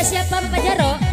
Bapak siapa Pak Jarok?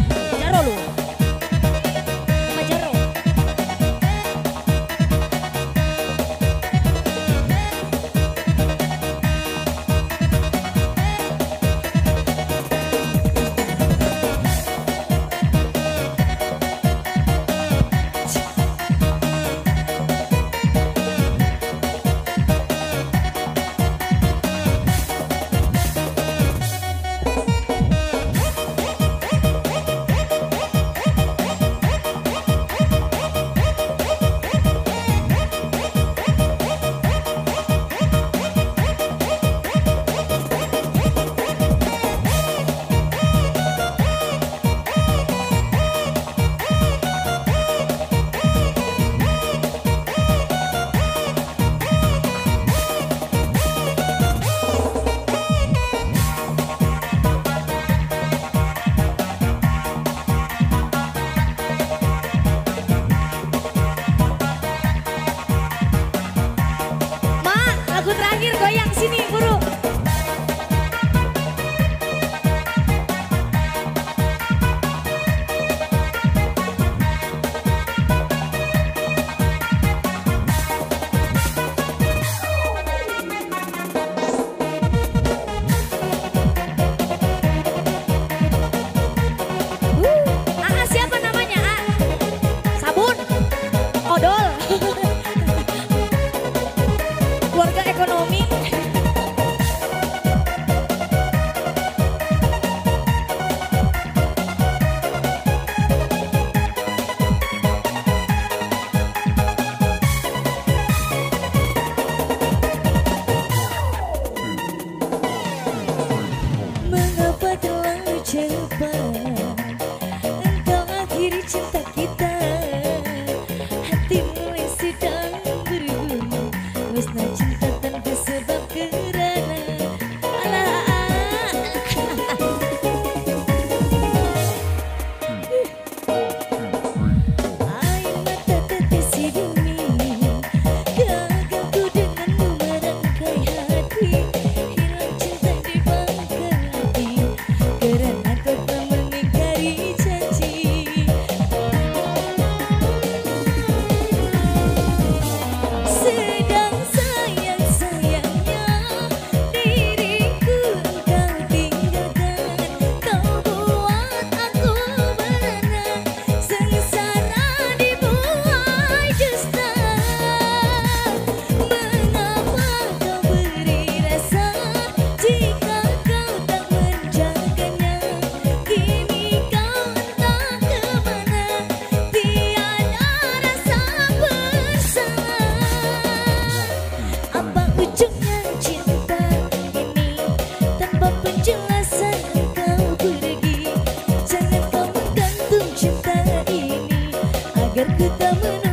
que te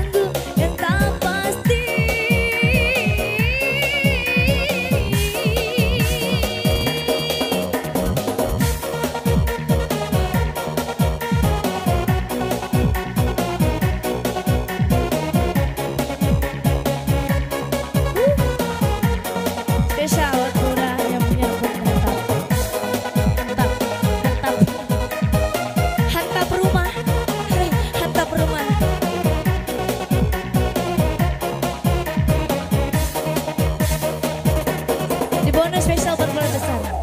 Robert Murchison.